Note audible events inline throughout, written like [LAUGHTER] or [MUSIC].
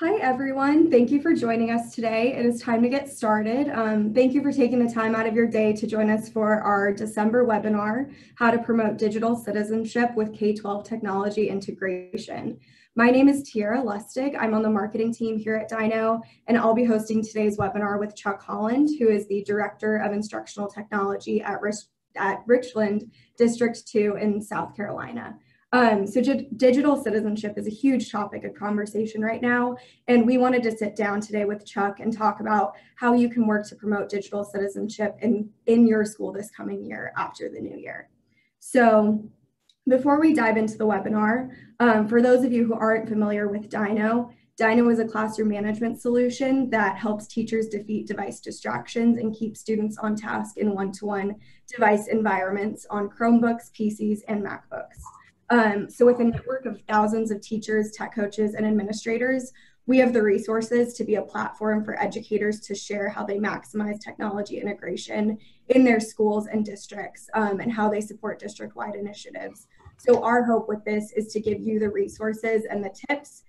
Hi, everyone. Thank you for joining us today. It is time to get started. Um, thank you for taking the time out of your day to join us for our December webinar, How to Promote Digital Citizenship with K-12 Technology Integration. My name is Tiara Lustig. I'm on the marketing team here at Dyknow, and I'll be hosting today's webinar with Chuck Holland, who is the Director of Instructional Technology at, Rich at Richland District 2 in South Carolina. Um, so digital citizenship is a huge topic of conversation right now, and we wanted to sit down today with Chuck and talk about how you can work to promote digital citizenship in, in your school this coming year after the new year. So before we dive into the webinar, um, for those of you who aren't familiar with Dyknow, Dyknow is a classroom management solution that helps teachers defeat device distractions and keep students on task in one-to-one device environments on Chromebooks, PCs, and MacBooks. Um, so with a network of thousands of teachers, tech coaches, and administrators, we have the resources to be a platform for educators to share how they maximize technology integration in their schools and districts um, and how they support district-wide initiatives. So our hope with this is to give you the resources and the tips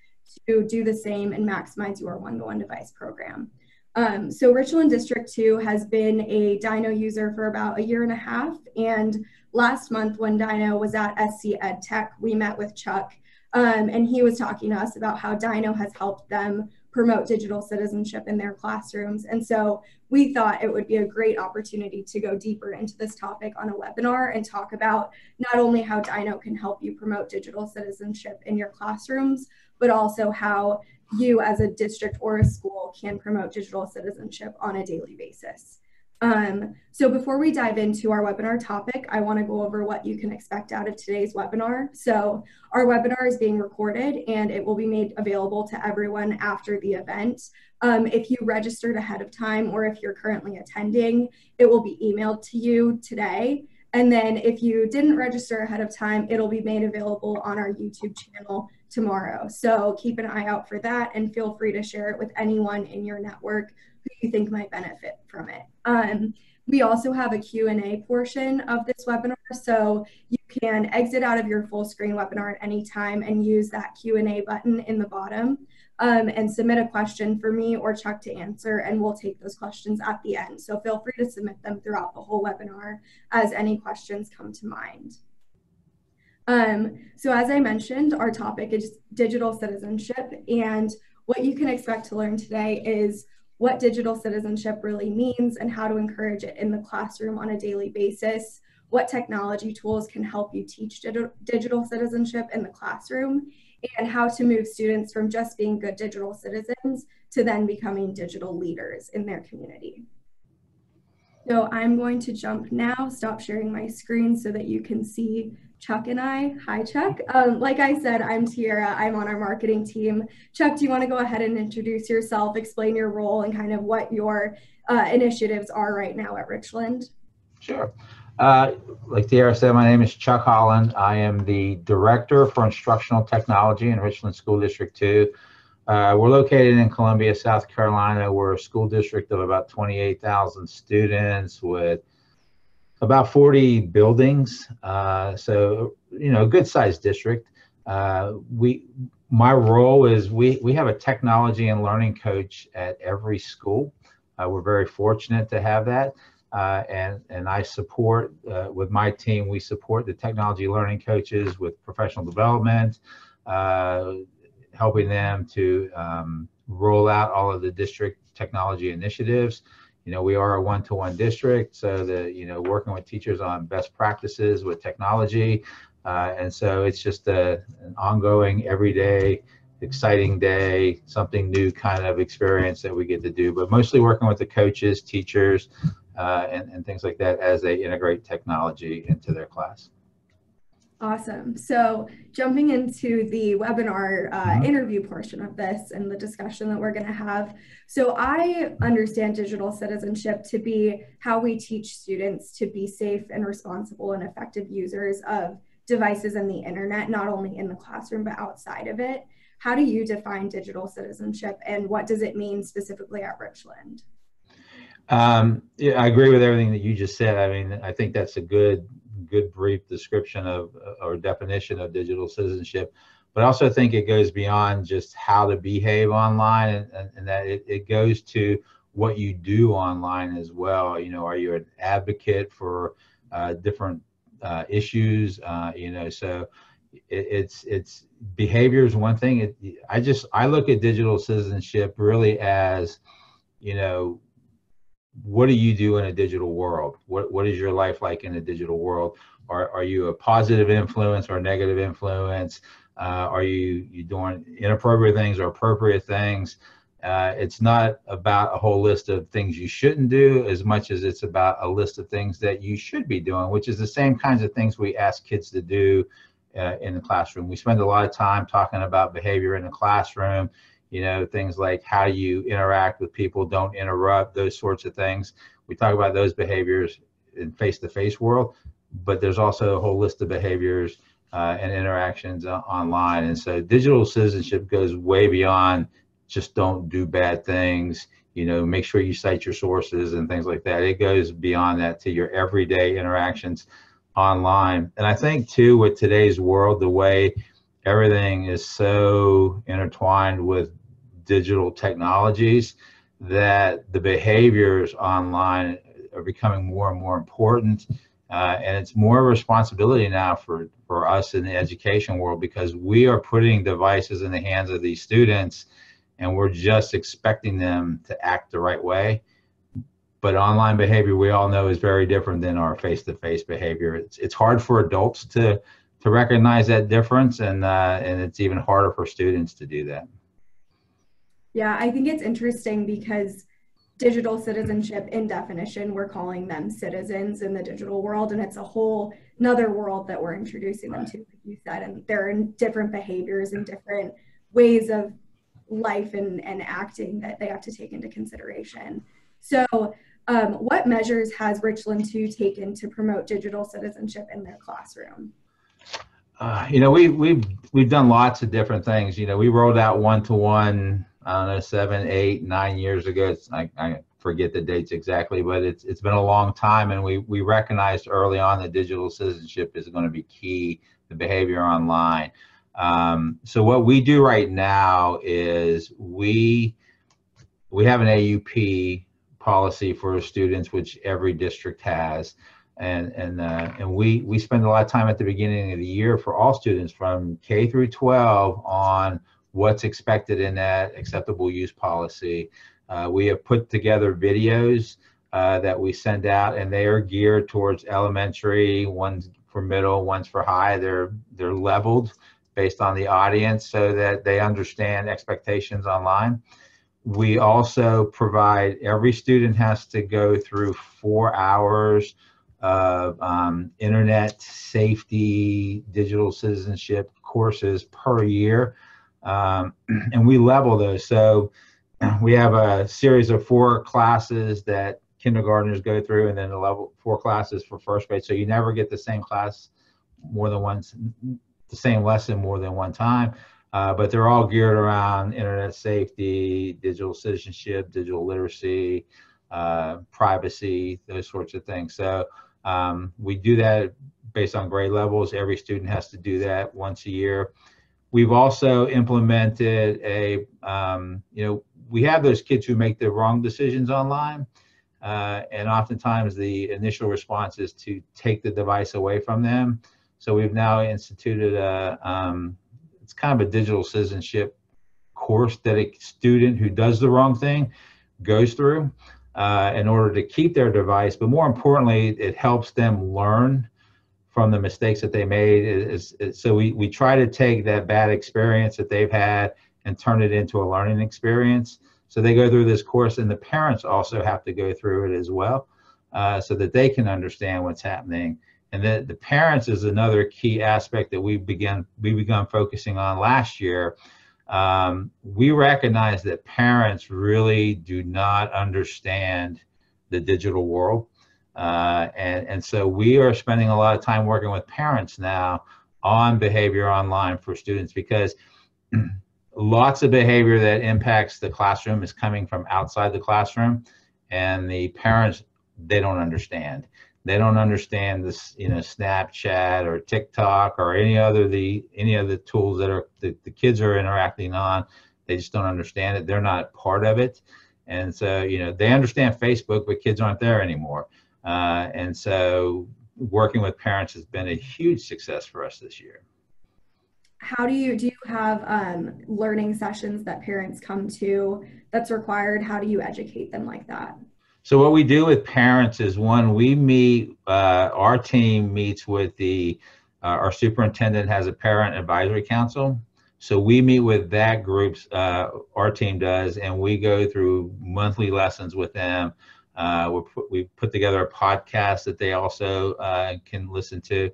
to do the same and maximize your one-to-one -one device program. Um, so Richland District 2 has been a Dyknow user for about a year and a half. And last month when Dyknow was at SC Ed Tech, we met with Chuck um, and he was talking to us about how Dyknow has helped them promote digital citizenship in their classrooms. And so we thought it would be a great opportunity to go deeper into this topic on a webinar and talk about not only how Dyknow can help you promote digital citizenship in your classrooms, but also how you as a district or a school can promote digital citizenship on a daily basis. Um, so before we dive into our webinar topic, I want to go over what you can expect out of today's webinar. So our webinar is being recorded and it will be made available to everyone after the event. Um, if you registered ahead of time or if you're currently attending, it will be emailed to you today. And then if you didn't register ahead of time, it'll be made available on our YouTube channel tomorrow. So keep an eye out for that and feel free to share it with anyone in your network who you think might benefit from it. Um, we also have a Q&A portion of this webinar, so you can exit out of your full screen webinar at any time and use that Q&A button in the bottom um, and submit a question for me or Chuck to answer, and we'll take those questions at the end. So feel free to submit them throughout the whole webinar as any questions come to mind. Um, so as I mentioned, our topic is digital citizenship, and what you can expect to learn today is what digital citizenship really means and how to encourage it in the classroom on a daily basis, what technology tools can help you teach digital citizenship in the classroom, and how to move students from just being good digital citizens to then becoming digital leaders in their community. So I'm going to jump now, stop sharing my screen so that you can see Chuck and I. Hi, Chuck. Um, like I said, I'm Tiara. I'm on our marketing team. Chuck, do you want to go ahead and introduce yourself, explain your role, and kind of what your uh, initiatives are right now at Richland? Sure. Uh, like Tiara said, my name is Chuck Holland. I am the Director for Instructional Technology in Richland School District 2. Uh, we're located in Columbia, South Carolina. We're a school district of about 28,000 students with about 40 buildings. Uh, so, you know, a good sized district. Uh, we, my role is we, we have a technology and learning coach at every school. Uh, we're very fortunate to have that. Uh, and, and I support, uh, with my team, we support the technology learning coaches with professional development, uh, helping them to um, roll out all of the district technology initiatives you know, we are a one-to-one district, so the, you know, working with teachers on best practices with technology. Uh, and so it's just a, an ongoing, everyday, exciting day, something new kind of experience that we get to do, but mostly working with the coaches, teachers, uh, and, and things like that as they integrate technology into their class. Awesome. So jumping into the webinar uh, mm-hmm. interview portion of this and the discussion that we're going to have. So I understand digital citizenship to be how we teach students to be safe and responsible and effective users of devices and the internet, not only in the classroom, but outside of it. How do you define digital citizenship and what does it mean specifically at Richland? Um, yeah, I agree with everything that you just said. I mean, I think that's a good good brief description of or definition of digital citizenship. but I also think it goes beyond just how to behave online and, and, and that it, it goes to what you do online as well. You know, are you an advocate for uh, different uh, issues? Uh, you know, so it, it's it's behavior is one thing. It, I just I look at digital citizenship really as, you know, what do you do in a digital world? What what is your life like in a digital world? Are are you a positive influence or negative influence? Uh, are you you doing inappropriate things or appropriate things? Uh, it's not about a whole list of things you shouldn't do as much as it's about a list of things that you should be doing, which is the same kinds of things we ask kids to do uh, in the classroom. We spend a lot of time talking about behavior in the classroom, you know, things like how you interact with people, don't interrupt, those sorts of things. We talk about those behaviors in face-to-face world, but there's also a whole list of behaviors uh, and interactions uh, online. And so digital citizenship goes way beyond just don't do bad things you know make sure you cite your sources and things like that it goes beyond that to your everyday interactions online and i think too with today's world the way everything is so intertwined with digital technologies that the behaviors online are becoming more and more important uh, and it's more responsibility now for for us in the education world because we are putting devices in the hands of these students and we're just expecting them to act the right way. But online behavior, we all know, is very different than our face-to-face behavior. It's it's hard for adults to to recognize that difference, and uh, and it's even harder for students to do that. Yeah, I think it's interesting because digital citizenship, in definition, we're calling them citizens in the digital world, and it's a whole another world that we're introducing them to, like you said, and there are different behaviors and different ways of life and, and acting that they have to take into consideration. So, um, what measures has Richland 2 taken to promote digital citizenship in their classroom? Uh, you know, we, we've, we've done lots of different things. You know, we rolled out one to one, I don't know, seven, eight, nine years ago. It's, I, I forget the dates exactly, but it's, it's been a long time. And we, we recognized early on that digital citizenship is going to be key, the behavior online. Um, so what we do right now is we we have an AUP policy for students, which every district has, and and uh, and we we spend a lot of time at the beginning of the year for all students from K through 12 on what's expected in that acceptable use policy. Uh, we have put together videos uh, that we send out, and they are geared towards elementary. One's for middle, one's for high. They're they're leveled based on the audience so that they understand expectations online. We also provide, every student has to go through four hours of um, internet safety, digital citizenship courses per year. Um, [CLEARS THROAT] and we level those. So [CLEARS THROAT] we have a series of four classes that kindergartners go through and then a level four classes for first grade. So you never get the same class more than once the same lesson more than one time, uh, but they're all geared around internet safety, digital citizenship, digital literacy, uh, privacy, those sorts of things. So um, we do that based on grade levels. Every student has to do that once a year. We've also implemented a, um, you know, we have those kids who make the wrong decisions online. Uh, and oftentimes the initial response is to take the device away from them. So we've now instituted a, um, it's kind of a digital citizenship course that a student who does the wrong thing goes through uh, in order to keep their device. But more importantly, it helps them learn from the mistakes that they made. Is, is, so we, we try to take that bad experience that they've had and turn it into a learning experience. So they go through this course and the parents also have to go through it as well uh, so that they can understand what's happening and the, the parents is another key aspect that we began we began focusing on last year. Um, we recognize that parents really do not understand the digital world. Uh, and, and so we are spending a lot of time working with parents now on behavior online for students because [CLEARS THROAT] lots of behavior that impacts the classroom is coming from outside the classroom and the parents they don't understand they don't understand this, you know, Snapchat or TikTok or any other the any of the tools that are the, the kids are interacting on. They just don't understand it. They're not part of it, and so you know they understand Facebook, but kids aren't there anymore. Uh, and so working with parents has been a huge success for us this year. How do you do you have um, learning sessions that parents come to that's required? How do you educate them like that? So what we do with parents is one, we meet, uh, our team meets with the, uh, our superintendent has a parent advisory council. So we meet with that group, uh, our team does, and we go through monthly lessons with them. Uh, we put, we put together a podcast that they also uh, can listen to.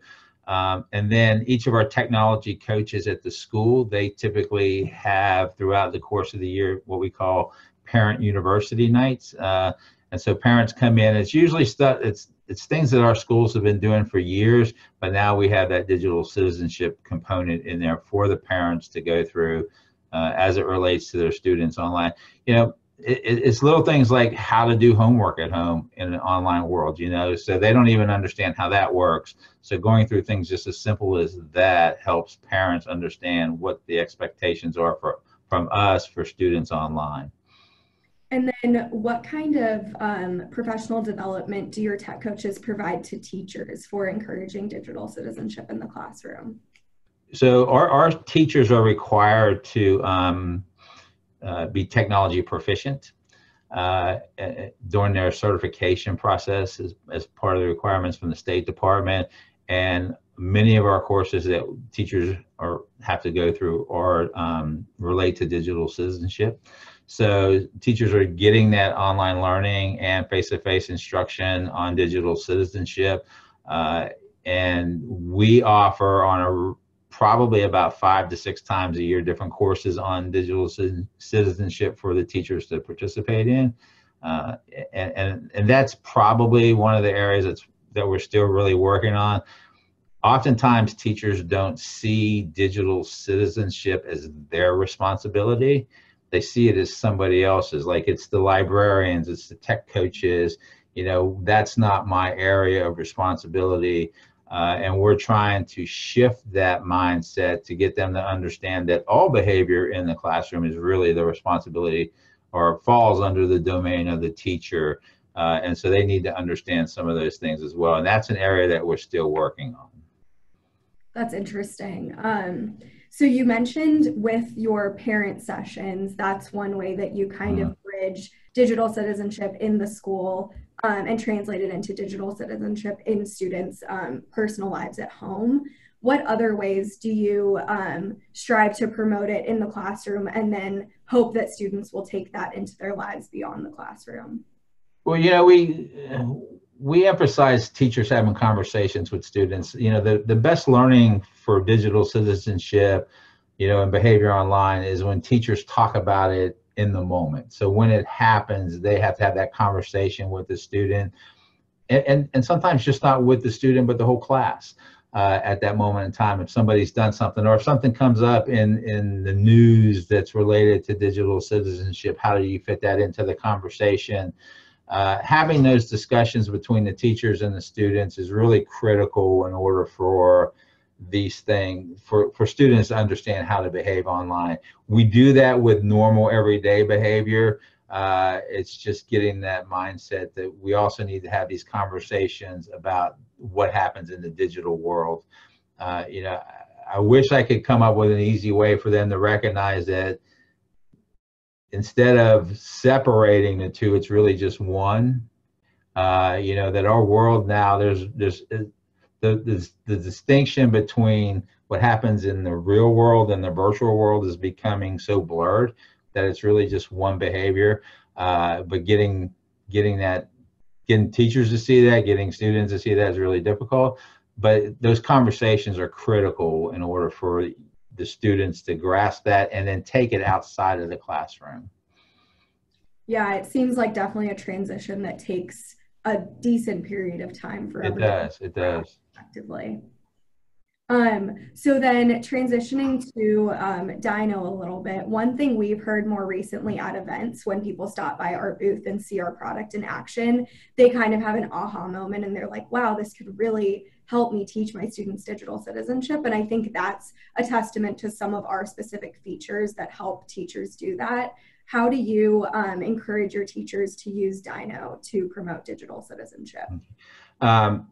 Um, and then each of our technology coaches at the school, they typically have throughout the course of the year what we call parent university nights. Uh, and so parents come in. It's usually stuff. It's it's things that our schools have been doing for years, but now we have that digital citizenship component in there for the parents to go through uh, as it relates to their students online. You know, it, it's little things like how to do homework at home in an online world. You know, so they don't even understand how that works. So going through things just as simple as that helps parents understand what the expectations are for from us for students online. And then what kind of um, professional development do your tech coaches provide to teachers for encouraging digital citizenship in the classroom? So our, our teachers are required to um, uh, be technology proficient uh, during their certification process as, as part of the requirements from the State Department. And many of our courses that teachers are have to go through are um, relate to digital citizenship. So teachers are getting that online learning and face-to-face instruction on digital citizenship. Uh, and we offer on a probably about five to six times a year different courses on digital citizenship for the teachers to participate in. Uh, and, and, and that's probably one of the areas that's, that we're still really working on. Oftentimes teachers don't see digital citizenship as their responsibility they see it as somebody else's like it's the librarians it's the tech coaches you know that's not my area of responsibility uh, and we're trying to shift that mindset to get them to understand that all behavior in the classroom is really the responsibility or falls under the domain of the teacher uh, and so they need to understand some of those things as well and that's an area that we're still working on. That's interesting. Um, so you mentioned with your parent sessions, that's one way that you kind mm-hmm. of bridge digital citizenship in the school um, and translate it into digital citizenship in students' um, personal lives at home. What other ways do you um, strive to promote it in the classroom and then hope that students will take that into their lives beyond the classroom? Well, you know, we we emphasize teachers having conversations with students. You know, the, the best learning for digital citizenship, you know, and behavior online is when teachers talk about it in the moment. So when it happens, they have to have that conversation with the student. And, and, and sometimes just not with the student, but the whole class. Uh, at that moment in time if somebody's done something or if something comes up in in the news that's related to digital citizenship how do you fit that into the conversation uh, having those discussions between the teachers and the students is really critical in order for these things for, for students to understand how to behave online. We do that with normal everyday behavior. Uh, it's just getting that mindset that we also need to have these conversations about what happens in the digital world. Uh, you know, I wish I could come up with an easy way for them to recognize that instead of separating the two, it's really just one. Uh, you know that our world now there's there's the, the the distinction between what happens in the real world and the virtual world is becoming so blurred that it's really just one behavior. Uh, but getting getting that getting teachers to see that, getting students to see that is really difficult. But those conversations are critical in order for the students to grasp that and then take it outside of the classroom. Yeah, it seems like definitely a transition that takes a decent period of time for it does it does effectively Um, so then transitioning to um, Dyknow a little bit, one thing we've heard more recently at events when people stop by our booth and see our product in action, they kind of have an aha moment and they're like, wow, this could really help me teach my students digital citizenship. And I think that's a testament to some of our specific features that help teachers do that. How do you um, encourage your teachers to use Dyknow to promote digital citizenship? Um,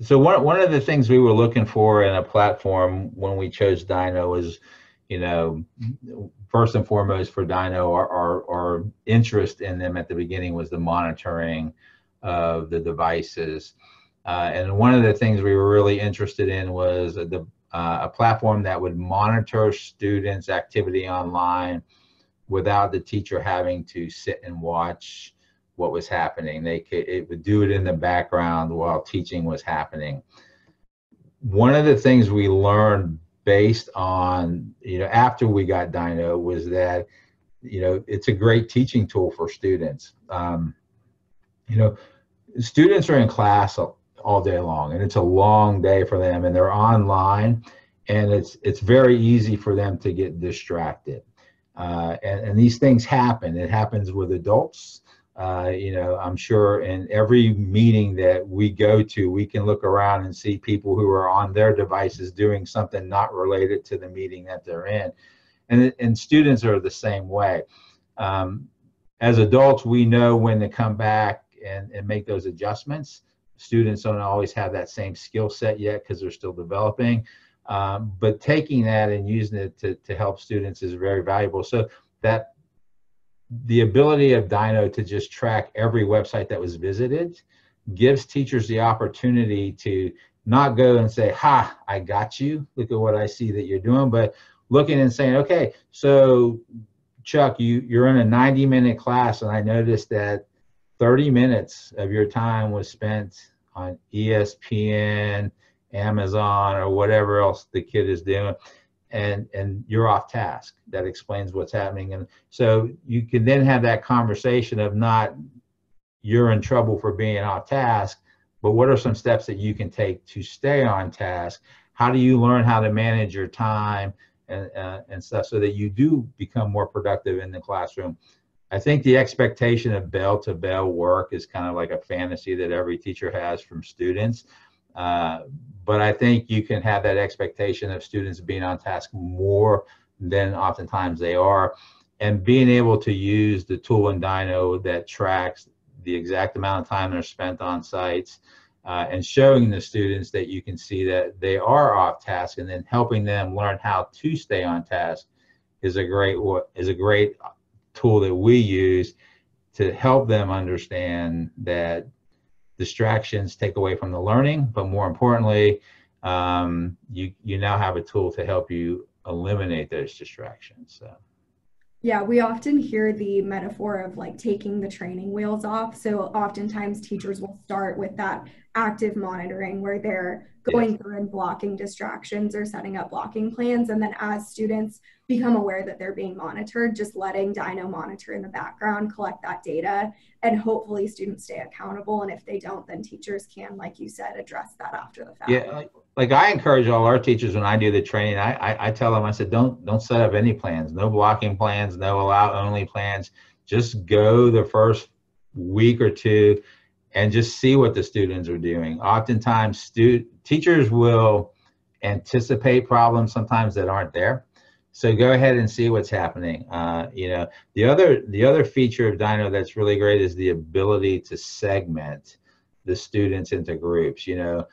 so one, one of the things we were looking for in a platform when we chose Dyknow was, you know, first and foremost for Dyknow, our, our, our interest in them at the beginning was the monitoring of the devices. Uh, and one of the things we were really interested in was a, uh, a platform that would monitor students' activity online without the teacher having to sit and watch what was happening. They could, it would do it in the background while teaching was happening. One of the things we learned based on, you know, after we got Dyknow was that, you know, it's a great teaching tool for students. Um, you know, students are in class all, day long and it's a long day for them and they're online and it's it's very easy for them to get distracted. Uh, and, and these things happen. It happens with adults uh, you know, I'm sure in every meeting that we go to, we can look around and see people who are on their devices doing something not related to the meeting that they're in. And, and students are the same way. Um, as adults, we know when to come back and, and make those adjustments. Students don't always have that same skill set yet because they're still developing. Um, but taking that and using it to, to help students is very valuable. So that the ability of Dyknow to just track every website that was visited gives teachers the opportunity to not go and say, ha, I got you. Look at what I see that you're doing, but looking and saying, okay, so Chuck, you, you're in a 90 minute class and I noticed that 30 minutes of your time was spent on ESPN, Amazon, or whatever else the kid is doing and and you're off task. That explains what's happening. And so you can then have that conversation of not you're in trouble for being off task but what are some steps that you can take to stay on task? How do you learn how to manage your time and uh, and stuff so that you do become more productive in the classroom? I think the expectation of bell to bell work is kind of like a fantasy that every teacher has from students uh, but I think you can have that expectation of students being on task more than oftentimes they are. And being able to use the tool in Dyknow that tracks the exact amount of time they're spent on sites uh, and showing the students that you can see that they are off task and then helping them learn how to stay on task is a great is a great tool that we use to help them understand that distractions take away from the learning, but more importantly, um, you you now have a tool to help you eliminate those distractions. So. Yeah, we often hear the metaphor of like taking the training wheels off. So oftentimes teachers will start with that active monitoring where they're going yes. through and blocking distractions or setting up blocking plans. And then as students become aware that they're being monitored, just letting Dyknow monitor in the background, collect that data, and hopefully students stay accountable. And if they don't, then teachers can, like you said, address that after the fact. Yeah, like I encourage all our teachers when I do the training, I, I, I tell them, I said, don't don't set up any plans, no blocking plans, no allow only plans. Just go the first week or two and just see what the students are doing. Oftentimes, stu- teachers will anticipate problems sometimes that aren't there. So go ahead and see what's happening. Uh, you know, the other the other feature of Dyknow that's really great is the ability to segment the students into groups. You know,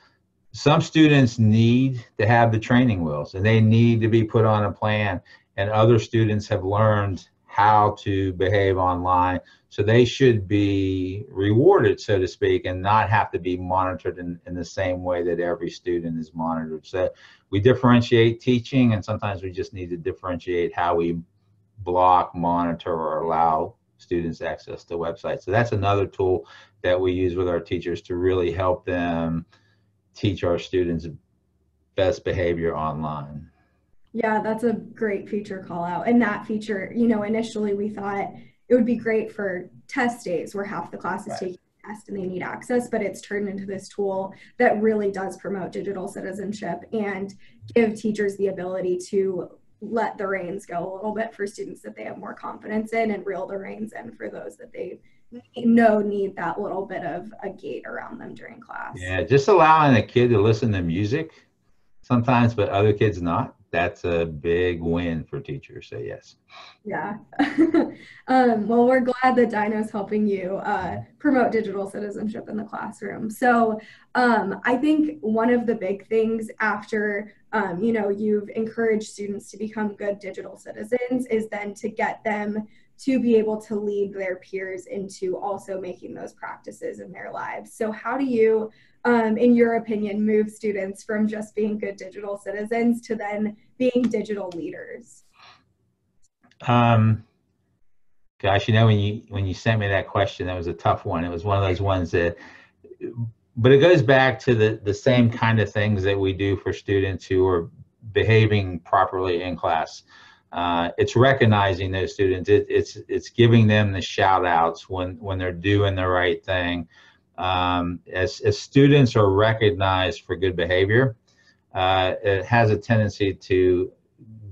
some students need to have the training wheels and they need to be put on a plan, and other students have learned how to behave online. So they should be rewarded, so to speak, and not have to be monitored in, in the same way that every student is monitored. So we differentiate teaching, and sometimes we just need to differentiate how we block, monitor, or allow students access to websites. So that's another tool that we use with our teachers to really help them teach our students best behavior online. Yeah, that's a great feature call out. And that feature, you know, initially we thought it would be great for test days where half the class is right. taking test and they need access, but it's turned into this tool that really does promote digital citizenship and give teachers the ability to let the reins go a little bit for students that they have more confidence in and reel the reins in for those that they know need that little bit of a gate around them during class. Yeah, just allowing a kid to listen to music sometimes, but other kids not that's a big win for teachers. So yes. Yeah. [LAUGHS] um, well, we're glad that Dyknow's helping you uh, promote digital citizenship in the classroom. So um, I think one of the big things after um, you know you've encouraged students to become good digital citizens is then to get them to be able to lead their peers into also making those practices in their lives. So how do you um, in your opinion, move students from just being good digital citizens to then being digital leaders? Um, gosh, you know, when you when you sent me that question, that was a tough one. It was one of those ones that, but it goes back to the the same kind of things that we do for students who are behaving properly in class. Uh, it's recognizing those students. It, it's it's giving them the shout outs when when they're doing the right thing um, as, as students are recognized for good behavior, uh, it has a tendency to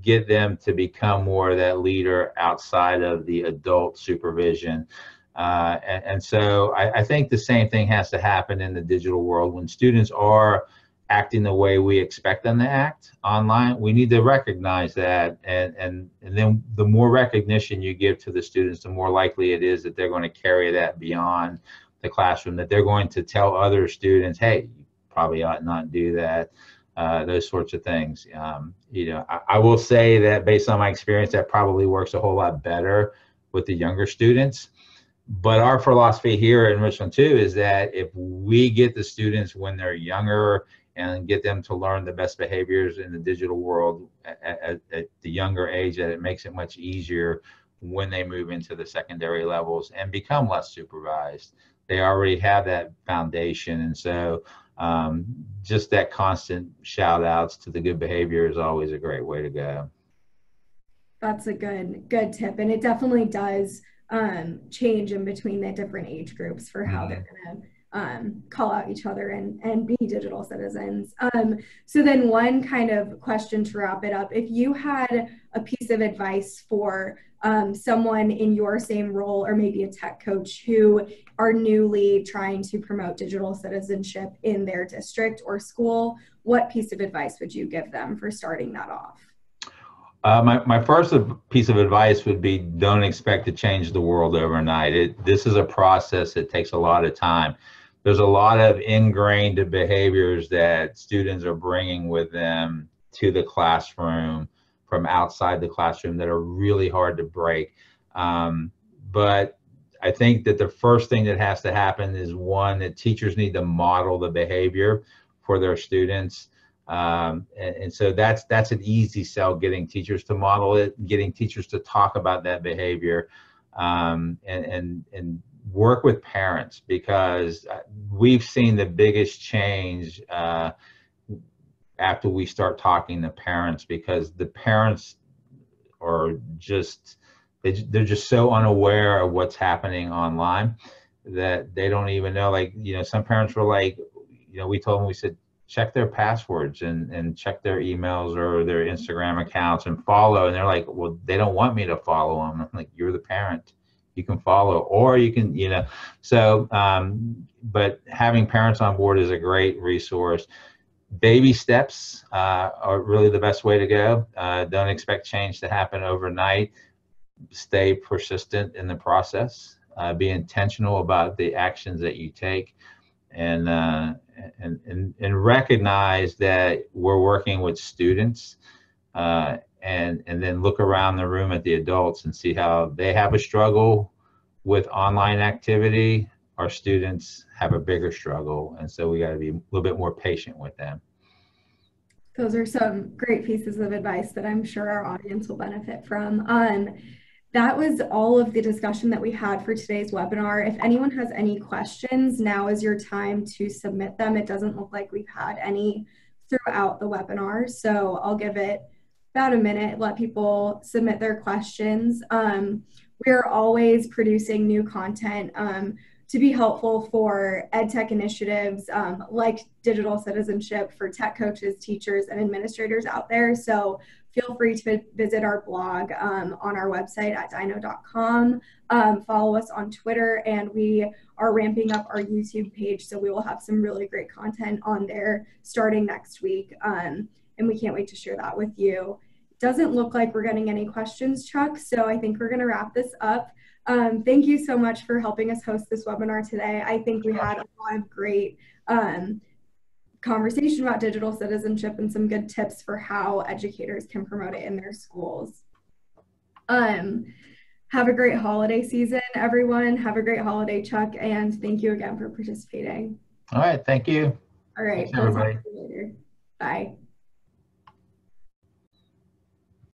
get them to become more that leader outside of the adult supervision. Uh, and, and, so I, I, think the same thing has to happen in the digital world. When students are acting the way we expect them to act online, we need to recognize that. And, and, and then the more recognition you give to the students, the more likely it is that they're going to carry that beyond the classroom that they're going to tell other students, hey, you probably ought not do that. Uh, those sorts of things. Um, you know, I, I, will say that based on my experience, that probably works a whole lot better with the younger students. But our philosophy here in Richland 2 is that if we get the students when they're younger and get them to learn the best behaviors in the digital world at, at, at the younger age, that it makes it much easier when they move into the secondary levels and become less supervised they already have that foundation. And so um, just that constant shout outs to the good behavior is always a great way to go. That's a good, good tip. And it definitely does um, change in between the different age groups for how mm-hmm. they're going to um, call out each other and, and be digital citizens. Um, so then one kind of question to wrap it up, if you had a piece of advice for um, someone in your same role or maybe a tech coach who are newly trying to promote digital citizenship in their district or school, what piece of advice would you give them for starting that off? Uh, my, my first piece of advice would be don't expect to change the world overnight. It, this is a process that takes a lot of time. There's a lot of ingrained behaviors that students are bringing with them to the classroom from outside the classroom that are really hard to break. Um, but I think that the first thing that has to happen is one that teachers need to model the behavior for their students. Um, and, and, so that's that's an easy sell getting teachers to model it, getting teachers to talk about that behavior, um, and, and and work with parents because we've seen the biggest change uh, after we start talking to parents because the parents are just they, they're just so unaware of what's happening online that they don't even know like you know some parents were like you know we told them we said check their passwords and and check their emails or their instagram accounts and follow and they're like well they don't want me to follow them I'm like you're the parent. You can follow or you can you know. So um, but having parents on board is a great resource baby steps uh, are really the best way to go. Uh, don't expect change to happen overnight. Stay persistent in the process. Uh, be intentional about the actions that you take, and, uh, and and and recognize that we're working with students. Uh, and and then look around the room at the adults and see how they have a struggle with online activity our students have a bigger struggle, and so we got to be a little bit more patient with them. Those are some great pieces of advice that I'm sure our audience will benefit from. Um, that was all of the discussion that we had for today's webinar. If anyone has any questions, now is your time to submit them. It doesn't look like we've had any throughout the webinar, so I'll give it about a minute, let people submit their questions. Um, we're always producing new content um, to be helpful for ed tech initiatives um, like digital citizenship for tech coaches, teachers, and administrators out there. So feel free to visit our blog um, on our website at dyknow.com. Um, follow us on Twitter, and we are ramping up our YouTube page. So we will have some really great content on there starting next week. Um, and we can't wait to share that with you. Doesn't look like we're getting any questions, Chuck. So I think we're going to wrap this up. Um, thank you so much for helping us host this webinar today. I think we had a lot of great um, conversation about digital citizenship and some good tips for how educators can promote it in their schools. Um, have a great holiday season, everyone. Have a great holiday, Chuck, and thank you again for participating. All right, thank you. All right, Thanks, everybody. Bye.